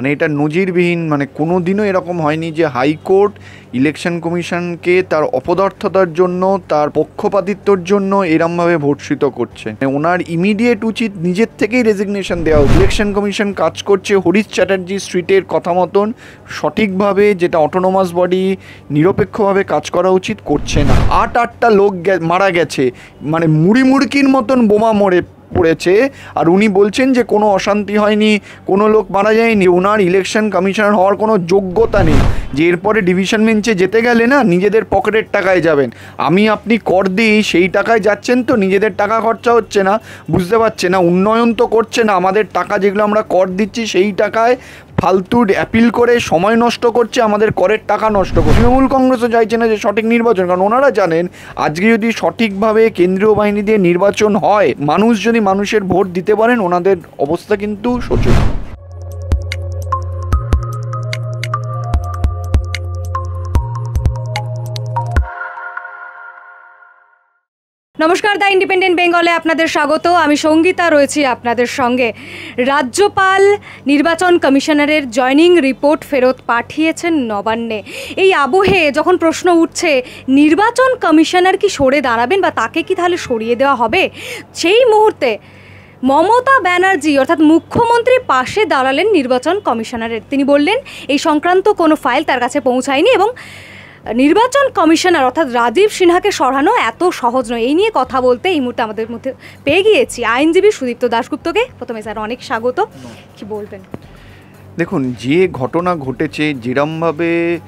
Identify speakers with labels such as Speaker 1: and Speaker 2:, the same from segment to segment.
Speaker 1: মানে এটা নজিরবিহীন মানে কোনো দিনও এরকম হয়নি যে হাইকোর্ট ইলেকশন কমিশনকে তার অপদার্থতার জন্য, তার পক্ষপাতিত্বর জন্য এরমভাবে ভর্ষিত করছে। মানে ওনার ইমিডিয়েট উচিত নিজের থেকেই রেজিগনেশন দেওয়া ইলেকশন কমিশন কাজ করছে হরিশ চ্যাটার্জি স্ট্রিটের কথা মতন, সঠিকভাবে যেটা অটোনোমাস বডি নিরপেক্ষভাবে কাজ করা উচিত, করছে না। আট আটটা লোক মারা গেছে। মানে মুড়ি মুড়কির মতন বোমা মরে পড়েছে, আর উনি বলছেন যে কোনো অশান্তি হয়নি, কোনো লোক মারা যায়নি ওনার ইলেকশন কমিশনার হওয়ার কোনো যোগ্যতা নেই। যে এরপরে ডিভিশন বেঞ্চে যেতে গেলে না নিজেদের পকেটের টাকায় যাবেন। আমি আপনি কর দিই, সেই টাকায় যাচ্ছেন তো নিজেদের টাকা খরচা হচ্ছে না, বুঝতে পারছে না, উন্নয়ন তো করছে না, আমাদের টাকা যেগুলো আমরা কর দিচ্ছি সেই টাকায় ফালতু অ্যাপিল করে সময় নষ্ট করছে, আমাদের করের টাকা নষ্ট করছে। তৃণমূল কংগ্রেসও চাইছে না যে সঠিক নির্বাচন, কারণ ওনারা জানেন আজকে যদি সঠিকভাবে কেন্দ্রীয় বাহিনী দিয়ে নির্বাচন হয়, মানুষ যদি মানুষের ভোট দিতে পারেন, ওনাদের অবস্থা কিন্তু শোচনীয়
Speaker 2: নমস্কার, দ্য ইন্ডিপেন্ডেন্ট বেঙ্গলে আপনাদের স্বাগত। আমি সঙ্গীতা রয়েছি আপনাদের সঙ্গে। রাজ্যপাল নির্বাচন কমিশনারের জয়নিং রিপোর্ট ফেরত পাঠিয়েছেন নবান্নে। এই আবহে যখন প্রশ্ন উঠছে, নির্বাচন কমিশনার কি সরে দাঁড়াবেন বা তাকে কি তাহলে সরিয়ে দেওয়া হবে? সেই মুহূর্তে মমতা ব্যানার্জি, অর্থাৎ মুখ্যমন্ত্রী পাশে দাঁড়ালেন নির্বাচন কমিশনারের। তিনি বললেন, এই সংক্রান্ত কোনো ফাইল তার কাছে পৌঁছায়নি এবং নির্বাচন কমিশনার অর্থাৎ রাজীব সিনহাকে সরানো এত সহজ নয়। এই নিয়ে কথা বলতে এই মুহূর্তে আমাদের মধ্যে পেয়ে গিয়েছি আইনজীবী সুদীপ্ত দাশগুপ্তকে। প্রথমে স্যার অনেক স্বাগত। কি বলবেন?
Speaker 1: দেখুন, যে ঘটনা ঘটেছে, যেরমভাবে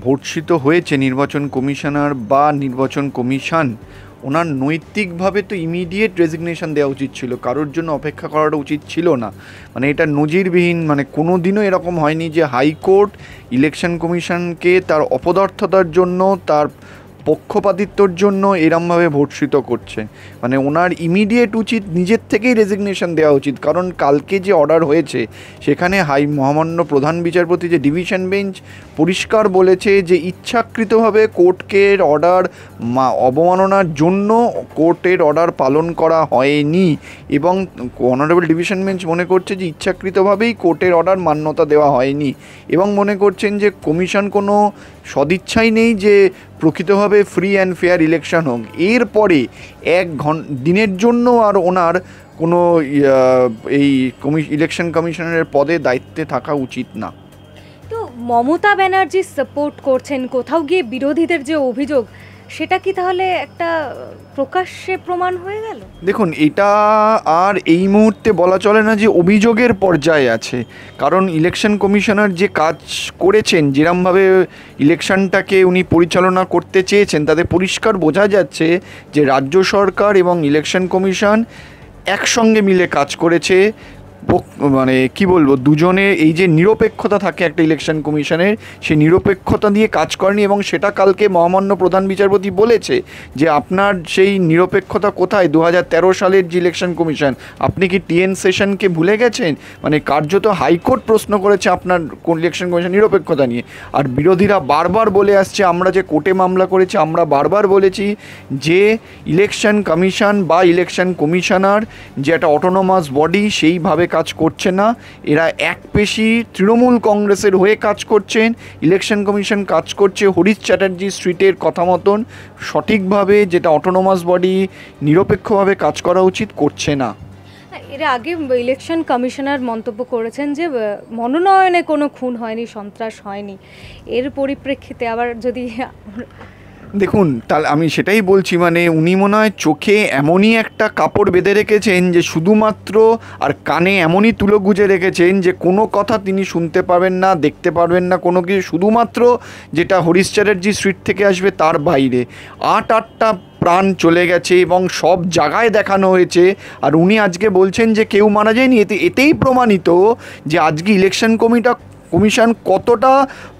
Speaker 1: ভর্ষিত হয়েছে নির্বাচন কমিশনার বা নির্বাচন কমিশন ওনার নৈতিকভাবে তো ইমিডিয়েট রেজিগনেশন দেওয়া উচিত ছিল। কারোর জন্য অপেক্ষা করাটা উচিত ছিল না। মানে এটা নজিরবিহীন মানে কোনো দিনও এরকম হয়নি যে হাইকোর্ট ইলেকশন কমিশনকে তার অপদার্থতার জন্য তার পক্ষপাতিত্বর জন্য এরমভাবে ভর্ষিত করছে। মানে ওনার ইমিডিয়েট উচিত নিজের থেকেই রেজিগনেশন দেওয়া উচিত। কারণ কালকে যে অর্ডার হয়েছে, সেখানে হাই মহামান্য প্রধান বিচারপতি যে ডিভিশন বেঞ্চ পরিষ্কার বলেছে যে ইচ্ছাকৃতভাবে কোর্টকে অর্ডার অবমাননার জন্য কোর্টের অর্ডার পালন করা হয়নি। এবং অনারেবল ডিভিশন বেঞ্চ মনে করছে যে ইচ্ছাকৃতভাবেই কোর্টের অর্ডার মান্যতা দেওয়া হয়নি। এবং মনে করছেন যে কমিশন কোনো সদিচ্ছাই নেই যে প্রকৃতভাবে ফ্রি অ্যান্ড ফেয়ার ইলেকশন হোক। এরপরে এক ঘন, দিনের জন্য আর ওনার কোনো এই কমি ইলেকশন কমিশনের পদে দায়িত্বে থাকা উচিত না।
Speaker 2: তো মমতা ব্যানার্জি সাপোর্ট করছেন কোথাও গিয়ে বিরোধীদের যে অভিযোগ সেটা কি তাহলে একটা প্রকাশ্যে প্রমাণ হয়ে গেল?
Speaker 1: দেখুন, এটা আর এই মুহূর্তে বলা চলে না যে অভিযোগের পর্যায়ে আছে। কারণ ইলেকশন কমিশনার যে কাজ করেছেন, যেরমভাবে ইলেকশনটাকে উনি পরিচালনা করতে চেয়েছেন, তাতে পরিষ্কার বোঝা যাচ্ছে যে রাজ্য সরকার এবং ইলেকশন কমিশন একসঙ্গে মিলে কাজ করেছে। মানে কি বলব, দুজনে এই যে নিরপেক্ষতা থাকে একটা ইলেকশন কমিশনের সে নিরপেক্ষতা দিয়ে কাজ করেনি এবং সেটা কালকে মহামান্য প্রধান বিচারপতি বলেছে যে আপনার সেই নিরপেক্ষতা কোথায়? দু হাজার তেরো সালের যে ইলেকশন কমিশন আপনি কি টিএন সেশনকে ভুলে গেছেন? মানে কার্যত হাইকোর্ট প্রশ্ন করেছে আপনার কোন ইলেকশন কমিশন নিরপেক্ষতা নিয়ে। আর বিরোধীরা বারবার বলে আসছে, আমরা যে কোর্টে মামলা করেছি, আমরা বারবার বলেছি যে ইলেকশন কমিশন বা ইলেকশন কমিশনার যে একটা অটোনোমাস বডি সেইভাবে কাজ করছে না, এরা এক পেশি তৃণমূল কংগ্রেসের হয়ে কাজ করছেন। ইলেকশন কমিশন কাজ করছে হরিশ চ্যাটার্জি স্ট্রিটের কথা মতন। সঠিকভাবে যেটা অটোনোমাস বডি নিরপেক্ষভাবে কাজ করা উচিত, করছে না।
Speaker 2: এর আগে ইলেকশন কমিশনার মন্তব্য করেছেন যে মনোনয়নে কোনো খুন হয়নি, সন্ত্রাস হয়নি। এর পরিপ্রেক্ষিতে আবার যদি
Speaker 1: দেখুন তাহলে আমি সেটাই বলছি মানে উনি মনে হয় চোখে এমনই একটা কাপড় বেঁধে রেখেছেন যে শুধুমাত্র আর কানে এমনই তুলো গুজে রেখেছেন যে কোনো কথা তিনি শুনতে পাবেন না, দেখতে পারবেন না, কোনো কিছু, শুধুমাত্র যেটা হরিশ চ্যাটার্জি স্ট্রিট থেকে আসবে তার বাইরে। আট আটটা প্রাণ চলে গেছে এবং সব জায়গায় দেখানো হয়েছে, আর উনি আজকে বলছেন যে কেউ মারা যায়নি, এতে, এতেই প্রমাণিত যে আজকে ইলেকশন কমিটা কমিশন কতটা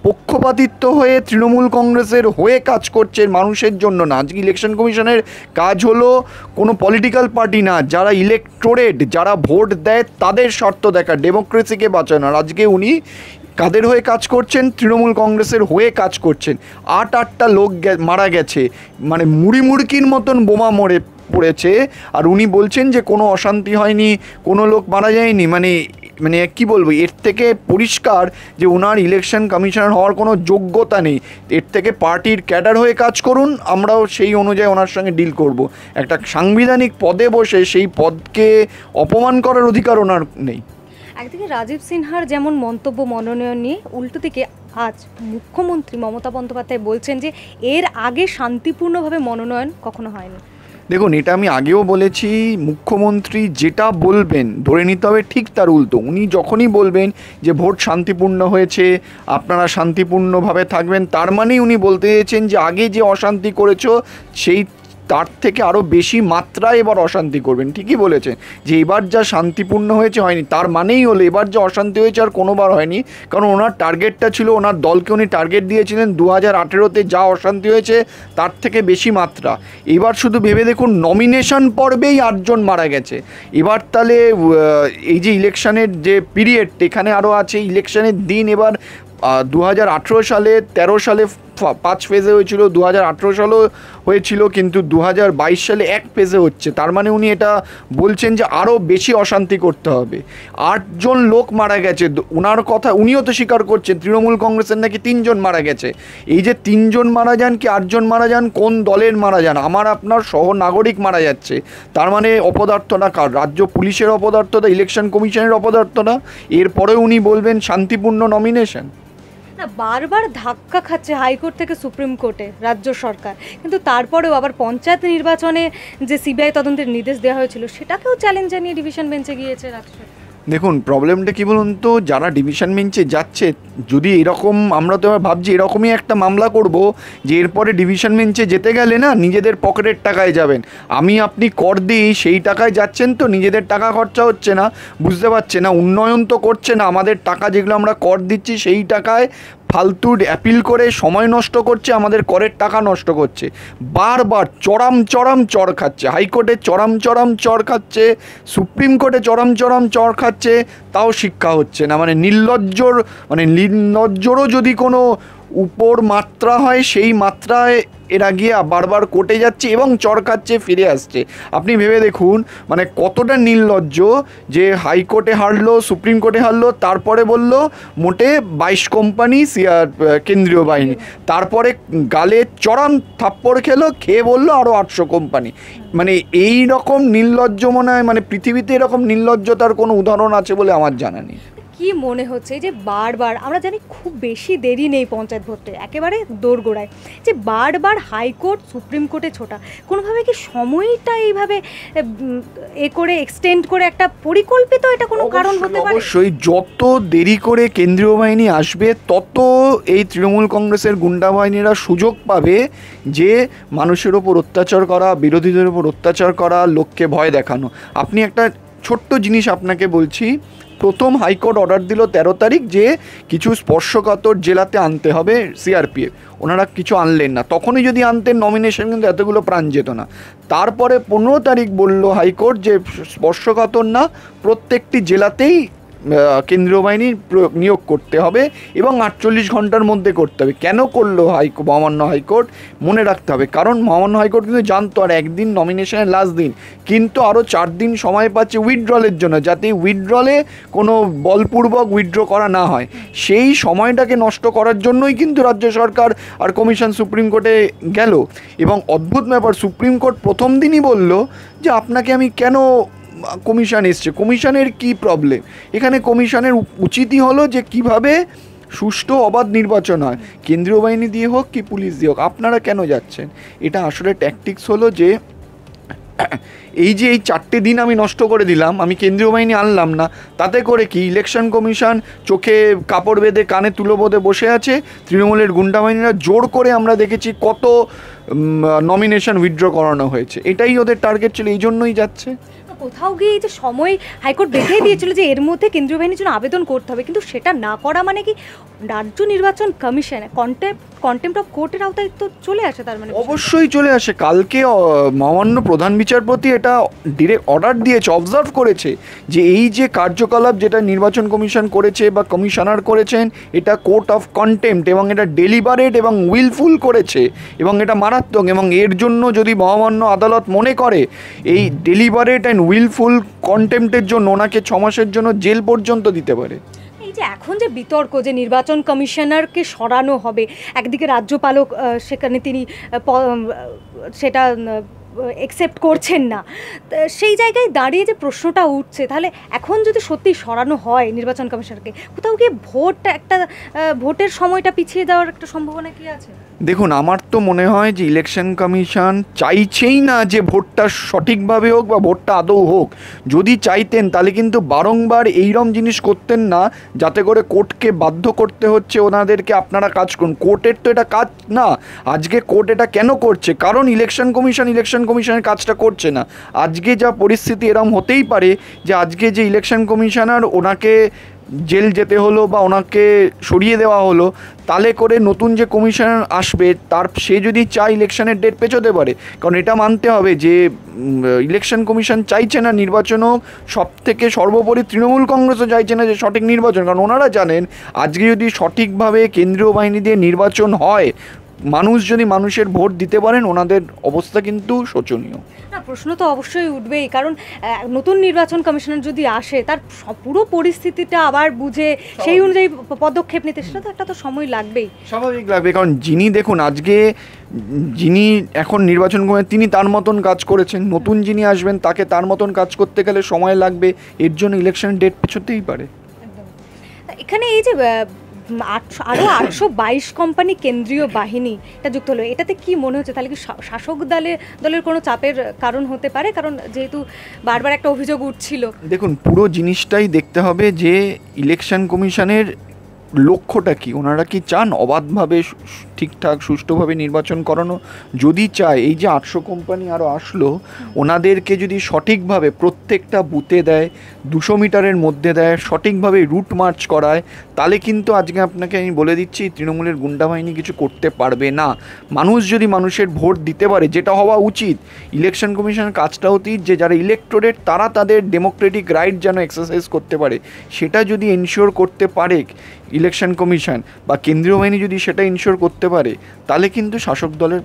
Speaker 1: পক্ষপাতিত্ব হয়ে তৃণমূল কংগ্রেসের হয়ে কাজ করছে মানুষের জন্য না। আজকে ইলেকশন কমিশনের কাজ হলো কোনো পলিটিক্যাল পার্টি না, যারা ইলেকটোরেট, যারা ভোট দেয় তাদের শর্ত দেখা, ডেমোক্রেসিকে বাঁচানো আর আজকে উনি কাদের হয়ে কাজ করছেন? তৃণমূল কংগ্রেসের হয়ে কাজ করছেন। আট, আটটা লোক মারা গেছে। মানে মুড়ি মুড়কির মতন বোমা মরে পড়েছে। আর উনি বলছেন যে কোনো অশান্তি হয়নি, কোনো লোক মারা যায়নি। মানে মানে কি বলব, এর থেকে পরিষ্কার যে ওনার ইলেকশন কমিশনার হওয়ার কোনো যোগ্যতা নেই। এর থেকে পার্টির ক্যাডার হয়ে কাজ করুন, আমরাও সেই অনুযায়ী ওনার সঙ্গে ডিল করব। একটা সাংবিধানিক পদে বসে সেই পদকে অপমান করার অধিকার ওনার নেই।
Speaker 2: একদিকে রাজীব সিনহার যেমন মন্তব্য মনোনয়ন নিয়ে, উল্টো দিকে আজ মুখ্যমন্ত্রী মমতা বন্দ্যোপাধ্যায় বলছেন যে, এর আগে শান্তিপূর্ণভাবে মনোনয়ন কখনো হয়নি।
Speaker 1: দেখুন, এটা আমি আগেও বলেছি, মুখ্যমন্ত্রী যেটা বলবেন, ধরে নিতে হবে ঠিক তার উল্টো। উনি যখনই বলবেন যে ভোট শান্তিপূর্ণ হয়েছে, আপনারা শান্তিপূর্ণভাবে থাকবেন, তার মানেই উনি বলতে চেয়েছেন যে আগে যে অশান্তি করেছ, সেই তার থেকে আরও বেশি মাত্রায় এবার অশান্তি করবেন। ঠিকই বলেছেন যে এবার যা শান্তিপূর্ণ হয়েছে হয়নি। তার মানেই হলো এবার যা অশান্তি হয়েছে আর কোনোবার হয়নি। কারণ ওনার টার্গেটটা ছিল, ওনার দলকে উনি টার্গেট দিয়েছিলেন দু হাজার আঠেরোতে যা অশান্তি হয়েছে তার থেকে বেশি মাত্রা। এবার শুধু ভেবে দেখুন নমিনেশন পর্বেই আটজন মারা গেছে। এবার তাহলে এই যে ইলেকশনের যে পিরিয়ড এখানে আরও আছে, ইলেকশনের দিন এবার দু হাজার আঠেরো সালে, তেরো সালে ফা- পাঁচ ফেজে হয়েছিল দু হাজার আঠেরো হয়েছিল, কিন্তু দু হাজার বাইশ সালে এক ফেজে হচ্ছে। তার মানে উনি এটা বলছেন যে আরও বেশি অশান্তি করতে হবে। আটজন লোক মারা গেছে। ওনার কথা উনিও তো স্বীকার করছেন, তৃণমূল কংগ্রেসের নাকি তিনজন মারা গেছে। এই যে তিনজন মারা যান কি আটজন মারা যান? কোন দলের মারা যান? আমার আপনার সহ নাগরিক মারা যাচ্ছে। তার মানে অপদার্থটা কার রাজ্য পুলিশের অপদার্থতা ইলেকশন কমিশনের অপদার্থতা এরপরে উনি বলবেন শান্তিপূর্ণ নমিনেশন
Speaker 2: না, বারবার ধাক্কা খাচ্ছে হাইকোর্ট থেকে সুপ্রিম কোর্টে, রাজ্য সরকার কিন্তু তারপরেও আবার পঞ্চায়েত নির্বাচনে যে সিবিআই তদন্তের নির্দেশ দেওয়া হয়েছিল, সেটাকেও চ্যালেঞ্জ জানিয়ে ডিভিশন বেঞ্চে গিয়েছে রাজ্য।
Speaker 1: দেখুন প্রবলেমটা কী বলুন তো? যারা ডিভিশন বেঞ্চে যাচ্ছে, যদি এরকম, আমরা তো এবার ভাবছি এরকমই একটা মামলা করব যে এরপরে ডিভিশন বেঞ্চে যেতে গেলে না নিজেদের পকেটের টাকায় যাবেন। আমি আপনি কর দিই, সেই টাকায় যাচ্ছেন তো নিজেদের টাকা খরচা হচ্ছে না, বুঝতে পারছে না, উন্নয়ন তো করছে না, আমাদের টাকা যেগুলো আমরা কর দিচ্ছি সেই টাকায় ফালতু অ্যাপিল করে সময় নষ্ট করছে, আমাদের করের টাকা নষ্ট করছে। বারবার চরম চরম চর খাচ্ছে। হাইকোর্টে চরম চরম চর খাচ্ছে, সুপ্রিম কোর্টে চরম চরম চর খাচ্ছে, তাও শিক্ষা হচ্ছে না। মানে নির্লজ্জর মানে নির্লজ্জরও যদি কোনো উপর মাত্রা হয়, সেই মাত্রায় এরা গিয়ে বারবার কোর্টে যাচ্ছে এবং চরকাচ্ছে, ফিরে আসছে। আপনি ভেবে দেখুন মানে কতটা নির্লজ্জ যে হাইকোর্টে হারলো, সুপ্রিম কোর্টে হারলো, তারপরে বলল, মোটে বাইশ কোম্পানি কেন্দ্রীয় বাহিনী। তারপরে গালে চড়াম থাপ্পড় খেলো, খেয়ে বলল আরও আটশো কোম্পানি। মানে এই রকম নির্লজ্জ মনে হয় মানে পৃথিবীতে এরকম নির্লজ্জতার কোনো উদাহরণ আছে বলে আমার জানা নেই।
Speaker 2: কি মনে হচ্ছে? যে বারবার আমরা জানি খুব বেশি দেরি নেই পঞ্চায়েত ভোটে একেবারে দোরগোড়ায়। যে বারবার হাইকোর্ট সুপ্রিম কোর্টে ছোটা কোনোভাবে কি সময়টা এইভাবে এ, করে এক্সটেন্ড করে একটা পরিকল্পিত এটা কোনো কারণ হতে পারে?
Speaker 1: অবশ্যই যত দেরি করে কেন্দ্রীয় বাহিনী আসবে তত এই তৃণমূল কংগ্রেসের গুন্ডা বাহিনীরা সুযোগ পাবে যে মানুষের ওপর অত্যাচার করা বিরোধীদের ওপর অত্যাচার করা লোককে ভয় দেখানো। আপনি একটা ছোট্ট জিনিস আপনাকে বলছি প্রথম হাইকোর্ট অর্ডার দিল তেরো তারিখ যে কিছু স্পর্শকাতর জেলাতে আনতে হবে সিআরপিএফ। ওনারা কিছু আনলেন না। তখনই যদি আনতেন নমিনেশন কিন্তু এতগুলো প্রাণ যেত না। তারপরে পনেরো তারিখ বলল হাইকোর্ট যে স্পর্শকাতর না, প্রত্যেকটি জেলাতেই কেন্দ্রীয় বাহিনীর নিয়োগ করতে হবে এবং আটচল্লিশ ঘণ্টার মধ্যে করতে হবে। কেন করল হাইকো মহামান্য হাইকোর্ট? মনে রাখতে হবে, কারণ মহামান্য হাইকোর্ট কিন্তু জানতো আর একদিন নমিনেশনের লাস্ট দিন। কিন্তু আরও চার দিন সময় পাচ্ছে উইথড্রলের জন্য, যাতে উইথড্রলে কোনো বলপূর্বক উইথড্র করা না হয়। সেই সময়টাকে নষ্ট করার জন্যই কিন্তু রাজ্য সরকার আর কমিশন সুপ্রিম কোর্টে গেল। এবং অদ্ভুত ব্যাপার, সুপ্রিম কোর্ট প্রথম দিনই বলল যে, আপনাকে আমি কেন কমিশন এসছে। কমিশনের কি প্রবলেম এখানে কমিশনের উচিতই হলো যে কীভাবে সুষ্ঠু অবাধ নির্বাচন হয়। কেন্দ্রীয় বাহিনী দিয়ে হোক কি পুলিশ দিয়ে হোক, আপনারা কেন যাচ্ছেন? এটা আসলে ট্যাকটিক্স হলো যে এই যে এই চারটে দিন আমি নষ্ট করে দিলাম, আমি কেন্দ্রীয় বাহিনী আনলাম না, তাতে করে কি? ইলেকশন কমিশন চোখে কাপড় বেঁধে কানে তুলো বোধে বসে আছে, তৃণমূলের গুন্ডা বাহিনীরা জোর করে আমরা দেখেছি কত নমিনেশন উইথড্র করানো হয়েছে। এটাই ওদের টার্গেট ছিল, এই জন্যই যাচ্ছে।
Speaker 2: কোথাও গিয়ে এই যে সময় হাইকোর্ট বেঁধে দিয়েছিল যে এর মধ্যে কেন্দ্রীয় বাহিনীর জন্য আবেদন করতে হবে, কিন্তু সেটা না করা মানে কি? রাজ্য নির্বাচন কমিশন কন্টেম্প কন্টেম্প অফ কোর্টের আওতায় তো চলে আসে তার মানে
Speaker 1: অবশ্যই চলে আসে। কালকে মহামান্য প্রধান বিচারপতি এটা ডিরেক্ট অর্ডার দিয়েছে অবজার্ভ করেছে যে এই যে কার্যকলাপ যেটা নির্বাচন কমিশন করেছে বা কমিশনার করেছেন, এটা কোর্ট অফ কন্টেম্পট এবং এটা ডেলিবারেট এবং উইলফুল করেছে এবং এটা মারাত্মক এবং এর জন্য যদি মহামান্য আদালত মনে করে, এই ডেলিবারেট অ্যান্ড উইলফুল কন্টেম্পটের জন্য ওনাকে ছ মাসের জন্য জেল পর্যন্ত দিতে পারে।
Speaker 2: এখন যে বিতর্ক যে নির্বাচন কমিশনারকে সরানো হবে, একদিকে রাজ্যপালক সেখানে তিনি সেটা একসেপ্ট করছেন না সেই জায়গায় দাঁড়িয়ে যে প্রশ্নটা উঠছে, তাহলে এখন যদি সত্যি সরানো হয় নির্বাচন কমিশনারকে, কোথাও গিয়ে ভোট একটা ভোটের সময়টা পিছিয়ে দেওয়ার একটা সম্ভাবনা কি আছে?
Speaker 1: দেখুন, আমার তো মনে হয় যে ইলেকশন কমিশন চাইছেই না যে ভোটটা সঠিকভাবে হোক বা ভোটটা আদৌ হোক। যদি চাইতেন, তাহলে কিন্তু বারংবার এইরম জিনিস করতেন না, যাতে করে কোর্টকে বাধ্য করতে হচ্ছে ওনাদেরকে। আপনারা কাজ করুন। কোর্টের তো এটা কাজ না। আজকে কোর্ট এটা কেন করছে? কারণ ইলেকশন কমিশন ইলেকশন কমিশনের কাজটা করছে না। আজকে যা পরিস্থিতি এরম হতেই পারে যে আজকে যে ইলেকশন কমিশনার ওনাকে জেল যেতে হলো বা ওনাকে সরিয়ে দেওয়া হলো, তালে করে নতুন যে কমিশনার আসবে, তার সে যদি চায় ইলেকশনের ডেট পেছোতে পারে, কারণ এটা মানতে হবে যে ইলেকশন কমিশন চাইছে না নির্বাচন হোক সব থেকে সর্বোপরি তৃণমূল কংগ্রেসও চাইছে না যে সঠিক নির্বাচন, কারণ ওনারা জানেন, আজকে যদি সঠিকভাবে কেন্দ্রীয় বাহিনী দিয়ে নির্বাচন হয় মানুষ যদি মানুষের ভোট দিতে পারেন ওনাদের অবস্থা কিন্তু শোচনীয়।
Speaker 2: না প্রশ্ন তো অবশ্যই উঠবেই কারণ নতুন নির্বাচন কমিশনার যদি আসে তার পুরো পরিস্থিতিটা আবার বুঝে সেই অনুযায়ী পদক্ষেপ নিতে সেটা তো একটা তো সময় লাগবেই।
Speaker 1: স্বাভাবিক লাগবে কারণ যিনি দেখুন আজকে যিনি এখন নির্বাচন করেন তিনি তার মতন কাজ করেছেন নতুন যিনি আসবেন তাকে তার মতন কাজ করতে গেলে সময় লাগবে এর জন্য ইলেকশন ডেট পেছোতেই পারে।
Speaker 2: এখানে এই যে আটশো আরও আটশো বাইশ কোম্পানি কেন্দ্রীয় বাহিনী এটা যুক্ত হলো। এটাতে কি মনে হচ্ছে? তাহলে কি শাসক দলে দলের কোনো চাপের কারণ হতে পারে? কারণ যেহেতু বারবার একটা অভিযোগ উঠছিল।
Speaker 1: দেখুন, পুরো জিনিসটাই দেখতে হবে যে ইলেকশন কমিশনের লক্ষ্যটা কি? ওনারা কি চান অবাধভাবে ঠিকঠাক, সুষ্ঠুভাবে নির্বাচন করানো? যদি চায়, এই যে আটশো কোম্পানি আরও আসলো, ওনাদেরকে যদি সঠিকভাবে প্রত্যেকটা বুথে দেয়, দুশো মিটারের মধ্যে দেয়, সঠিকভাবে রুট মার্চ করায়, তাহলে কিন্তু আজকে আপনাকে আমি বলে দিচ্ছি, তৃণমূলের গুন্ডা বাহিনী কিছু করতে পারবে না। মানুষ যদি মানুষের ভোট দিতে পারে, যেটা হওয়া উচিত, ইলেকশন কমিশনের কাজটা উচিত যে যারা ইলেকটোরেট, তারা তাদের ডেমোক্রেটিক রাইট যেন এক্সারসাইজ করতে পারে, সেটা যদি এনশিওর করতে পারে ইলেকশন কমিশন বা কেন্দ্রীয় বাহিনী যদি সেটা ইনশোর করতে পারে তাহলে কিন্তু শাসক দলের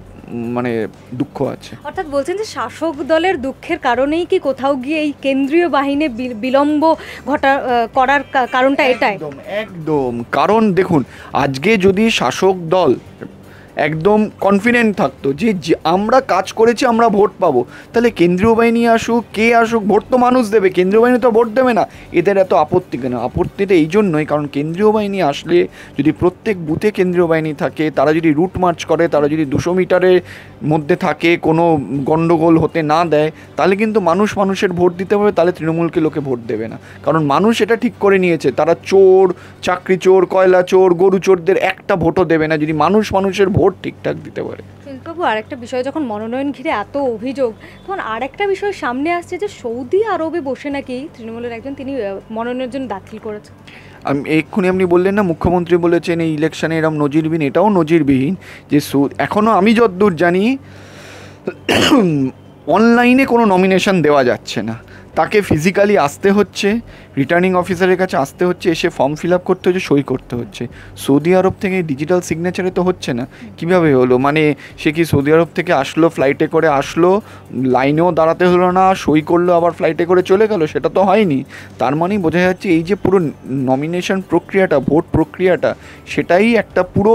Speaker 1: মানে দুঃখ আছে।
Speaker 2: অর্থাৎ বলছেন যে শাসক দলের দুঃখের কারণেই কি কোথাও গিয়ে এই কেন্দ্রীয় বাহিনী বিলম্ব ঘটা করার কারণটা এটাই?
Speaker 1: একদম একদম। কারণ দেখুন আজকে যদি শাসক দল একদম কনফিডেন্ট থাকতো যে আমরা কাজ করেছি, আমরা ভোট পাবো। তাহলে কেন্দ্রীয় বাহিনী আসুক, কে আসুক, ভোট তো মানুষ দেবে, কেন্দ্রীয় বাহিনী তো ভোট দেবে না। এদের এত আপত্তি কেন? আপত্তিটা এই জন্যই, কারণ কেন্দ্রীয় বাহিনী আসলে যদি প্রত্যেক বুথে কেন্দ্রীয় বাহিনী থাকে, তারা যদি রুট মার্চ করে, তারা যদি দুশো মিটারের মধ্যে থাকে, কোনো গণ্ডগোল হতে না দেয়, তাহলে কিন্তু মানুষ মানুষের ভোট দিতে পারবে, তাহলে তৃণমূলকে লোকে ভোট দেবে না। কারণ মানুষ এটা ঠিক করে নিয়েছে, তারা চোর, চাকরি চোর, কয়লা চোর, গরু চোরদের একটা ভোটও দেবে না। যদি মানুষ মানুষের ভোট ঠিকঠাক দিতে পারে।
Speaker 2: বাবু আরেকটা বিষয় যখন মনোনয়ন ঘিরে এত অভিযোগ তখন আরেকটা বিষয় সামনে আসছে যে সৌদি আরবে বসে নাকি তৃণমূলের একজন তিনি মনোনয়নের জন্য দাখিল করেছেন।
Speaker 1: আমি এক্ষুনি আপনি বললেন না মুখ্যমন্ত্রী বলেছেন এই ইলেকশানে এরম নজিরবিহীন এটাও নজিরবিহীন যে এখনও আমি যতদূর জানি অনলাইনে কোনো নমিনেশন দেওয়া যাচ্ছে না। তাকে ফিজিক্যালি আসতে হচ্ছে রিটার্নিং অফিসারের কাছে আসতে হচ্ছে, এসে ফর্ম ফিল আপ করতে হচ্ছে, সই করতে হচ্ছে। সৌদি আরব থেকে ডিজিটাল সিগনেচারে তো হচ্ছে না। কীভাবে হলো? মানে সে কি সৌদি আরব থেকে আসলো ফ্লাইটে করে আসলো লাইনেও দাঁড়াতে হলো না, সই করল, আবার ফ্লাইটে করে চলে গেল? সেটা তো হয়নি। তার মানেই বোঝা যাচ্ছে এই যে পুরো নমিনেশন প্রক্রিয়াটা ভোট প্রক্রিয়াটা, সেটাই একটা পুরো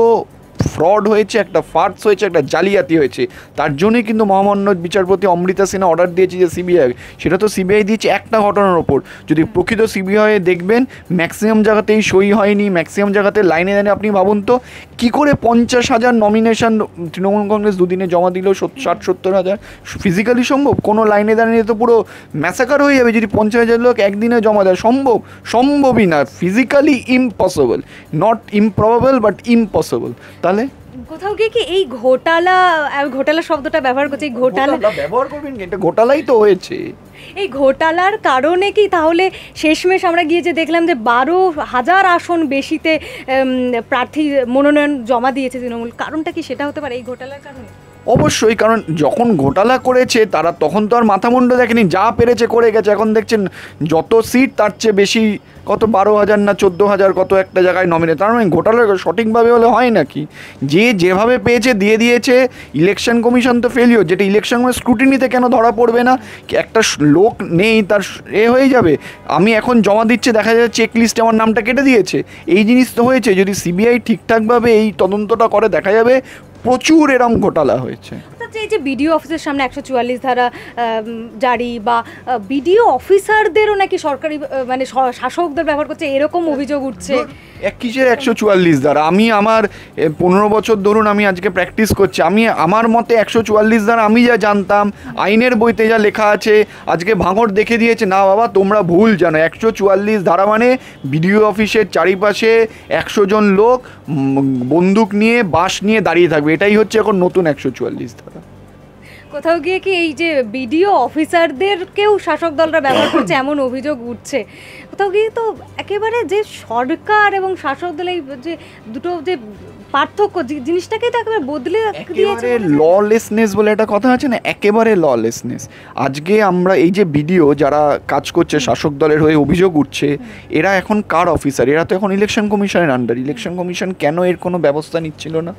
Speaker 1: ফ্রড হয়েছে, একটা ফার্স হয়েছে, একটা জালিয়াতি হয়েছে। তার জন্যই কিন্তু মহামান্য বিচারপতি অমৃতা সিনহা অর্ডার দিয়েছে যে সিবিআই সেটা তো সিবিআই দিয়েছে একটা ঘটনার ওপর। যদি প্রকৃত সিবিআই দেখবেন ম্যাক্সিমাম জায়গাতেই সই হয়নি ম্যাক্সিমাম জায়গাতে লাইনে লাইনে আপনি ভাবুন তো, কী করে পঞ্চাশ হাজার নমিনেশন তৃণমূল কংগ্রেস দুদিনে জমা দিল ষাট, সত্তর হাজার? ফিজিক্যালি সম্ভব? কোনো লাইনে দাঁড়িয়ে তো পুরো ম্যাসাকার হয়ে যাবে যদি পঞ্চাশ হাজার লোক একদিনে জমা দেয়। সম্ভব? সম্ভবই না। Physically impossible not improbable but impossible তাহলে?
Speaker 2: কোথাও গিয়ে কি এই ঘোটালা ঘোটালা শব্দটা ব্যবহার করছে এই ঘোটালা
Speaker 1: ব্যবহার করবেন? এটা ঘোটালাই তো হয়েছে।
Speaker 2: এই ঘোটালার কারণে কি তাহলে শেষমেশ আমরা গিয়ে যে দেখলাম যে বারো হাজার আসন বেশিতে প্রার্থী মনোনয়ন জমা দিয়েছে তৃণমূল। কারণটা কি সেটা হতে পারে এই ঘোটালার কারণে?
Speaker 1: অবশ্যই, কারণ যখন ঘোটালা করেছে তারা তখন তো আর মাথামুন্ড দেখেনি। যা পেরেছে করে গেছে। এখন দেখছেন যত সিট তার চেয়ে বেশি কত বারো হাজার না চোদ্দ হাজার কত একটা জায়গায় নমিনে তার মানে ঘোটালা সঠিকভাবে হলে হয় নাকি? যে যেভাবে পেয়েছে, দিয়ে দিয়েছে ইলেকশন কমিশন তো ফেলিও যেটা ইলেকশন স্ক্রুটিনিতে কেন ধরা পড়বে না? একটা লোক নেই, তার এ হয়ে যাবে। আমি এখন জমা দিচ্ছে, দেখা যাচ্ছে চেক লিস্টে আমার নামটা কেটে দিয়েছে। এই জিনিস তো হয়েছে। যদি সিবিআই ঠিকঠাকভাবে এই তদন্তটা করে, দেখা যাবে প্রচুর এরম ঘোটালা হয়েছে।
Speaker 2: অর্থাৎ যে এই যে বিডিও অফিসের সামনে একশো চুয়াল্লিশ ধারা জারি বা বিডিও অফিসারদেরও নাকি সরকারি মানে শাসকদের ব্যবহার করছে এরকম অভিযোগ উঠছে।
Speaker 1: এক কিসের একশো চুয়াল্লিশ? দ্বারা আমি আমার পনেরো বছর ধরুন আমি আজকে প্র্যাকটিস করছি। আমি, আমার মতে একশো চুয়াল্লিশ দ্বারা আমি যা জানতাম, আইনের বইতে যা লেখা আছে, আজকে ভাঙড় দেখে দিয়েছে, না বাবা, তোমরা ভুল জানো। একশো চুয়াল্লিশ, ধারা মানে বিডিও অফিসের চারিপাশে একশো জন লোক বন্দুক নিয়ে বাস নিয়ে দাঁড়িয়ে থাকবে। এটাই হচ্ছে এখন নতুন একশো চুয়াল্লিশ ধারা
Speaker 2: কোথাও গিয়ে কি এই যে বিডিও অফিসারদেরকেও শাসক দলরা ব্যবহার করছে এমন অভিযোগ উঠছে? কোথাও গিয়ে তো একেবারে যে সরকার এবং শাসক দল এই যে দুটো যে পার্থক্য জিনিসটাকেই তো একেবারে বদলে দিয়েছে
Speaker 1: ললেসনেস বলে একটা কথা আছে না? একেবারে ললেসনেস আজকে আমরা এই যে ভিডিও যারা কাজ করছে শাসক দলের হয়ে অভিযোগ উঠছে এরা এখন কার অফিসার এরা তো এখন ইলেকশন কমিশনের আন্ডার ইলেকশন কমিশন কেন এর কোনো ব্যবস্থা নিচ্ছিল না?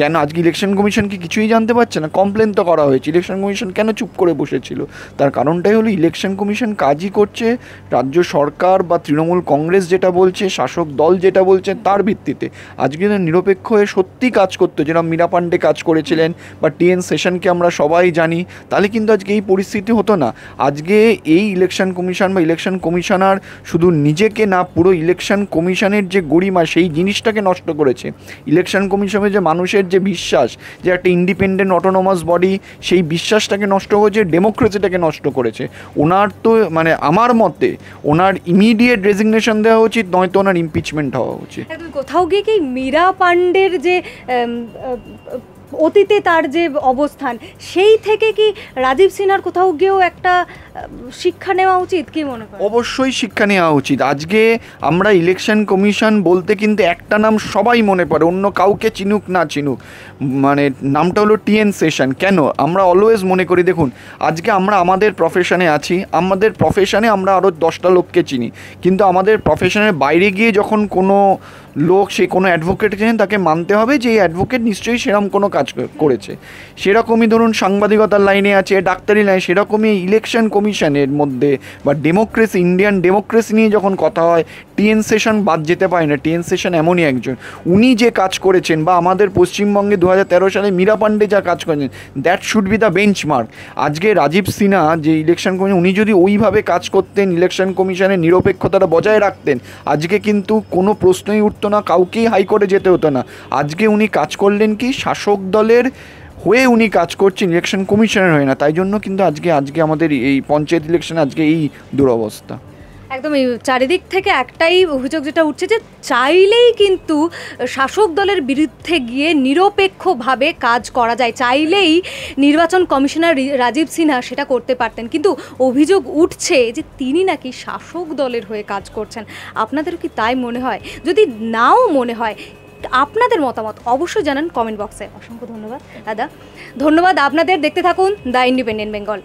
Speaker 1: কেন আজকে ইলেকশন কমিশন কি কিছুই জানতে পারছে না? কমপ্লেন তো করা হয়েছে। ইলেকশন কমিশন কেন চুপ করে বসেছিল? তার কারণটাই হলো ইলেকশন কমিশন কাজই করছে রাজ্য সরকার বা তৃণমূল কংগ্রেস যেটা বলছে, শাসক দল যেটা বলছে, তার ভিত্তিতে। আজকে নিরপেক্ষ হয়ে সত্যি কাজ করতো, যেরকম মীরা পান্ডে কাজ করেছিলেন বা টিএন সেশনকে আমরা সবাই জানি, তাহলে কিন্তু আজকে এই পরিস্থিতি হতো না। আজকে এই ইলেকশন কমিশন বা ইলেকশন কমিশনার শুধু নিজেকে না, পুরো ইলেকশন কমিশনের যে গরিমা, সেই জিনিসটাকে নষ্ট করেছে। ইলেকশন কমিশনে যে মানুষের যে বিশ্বাস, যে একটা ইন্ডিপেন্ডেন্ট অটোনোমাস বডি সেই বিশ্বাসটাকে নষ্ট করেছে ডেমোক্রেসিটাকে নষ্ট করেছে। ওনার তো মানে আমার মতে, ওনার ইমিডিয়েট রেজিগনেশন দেওয়া উচিত, নয়তো ওনার ইমপিচমেন্ট হওয়া উচিত।
Speaker 2: কোথাও গিয়ে কি মীরা পান্ডের যে অতীতে তার যে অবস্থান, সেই থেকে কি রাজীব সিনহার কোথাও গিয়েও একটা শিক্ষা নেওয়া উচিত? কি মনে করেন?
Speaker 1: অবশ্যই শিক্ষা নেওয়া উচিত। আজকে আমরা ইলেকশন কমিশন বলতে কিন্তু একটা নাম সবাই মনে পড়ে, অন্য কাউকে চিনুক না চিনুক। মানে নামটা হলো টিএন সেশন। কেন? আমরা অলওয়েজ মনে করি, দেখুন, আজকে আমরা আমাদের প্রফেশনে আছি, আমাদের প্রফেশনে আমরা আরও দশটা লোককে চিনি। কিন্তু আমাদের প্রফেশনের বাইরে গিয়ে যখন কোনো লোক, সে কোনো অ্যাডভোকেট চেনেন তাকে মানতে হবে যে, এই অ্যাডভোকেট নিশ্চয়ই সেরকম কোনো কাজ করেছে। সেরকমই ধরুন সাংবাদিকতার লাইনে আছে, ডাক্তারি লাইনে, সেরকমই ইলেকশন কমিশনের মধ্যে বা ডেমোক্রেসি ইন্ডিয়ান ডেমোক্রেসি নিয়ে যখন কথা হয় টিএন সেশন বাদ যেতে পারে না। টিএন সেশন এমনই একজন। উনি যে কাজ করেছেন বা আমাদের পশ্চিমবঙ্গে দু হাজার তেরো সালে মীরা পান্ডে যা কাজ করেছেন that should be the benchmark আজকে রাজীব সিনহা যে ইলেকশন কমিশন উনি যদি ওইভাবে কাজ করতেন ইলেকশন কমিশনের নিরপেক্ষতাটা বজায় রাখতেন, আজকে কিন্তু কোনো প্রশ্নই উঠতো না, কাউকেই হাইকোর্টে যেতে হতো না। আজকে উনি কাজ করলেন কি, শাসক দলের হয়ে উনি কাজ করছেন ইলেকশন কমিশনের হয়ে না। তাই জন্য কিন্তু আজকে আজকে আমাদের এই পঞ্চায়েত ইলেকশন আজকে এই দুরবস্থা।
Speaker 2: একদম চারিদিক থেকে একটাই অভিযোগ যেটা উঠছে যে চাইলেই কিন্তু শাসক দলের বিরুদ্ধে গিয়ে নিরপেক্ষভাবে কাজ করা যায়। চাইলেই নির্বাচন কমিশনার রাজীব সিনহা সেটা করতে পারতেন। কিন্তু অভিযোগ উঠছে যে তিনি নাকি শাসক দলের হয়ে কাজ করছেন। আপনাদেরও কি তাই মনে হয়? যদি নাও মনে হয়, আপনাদের মতামত অবশ্যই জানান কমেন্ট বক্সে। অসংখ্য ধন্যবাদ, দাদা। ধন্যবাদ, আপনাদের দেখতে থাকুন দ্য ইন্ডিপেন্ডেন্ট বেঙ্গল।